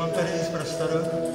zbraň. isso mám tady nic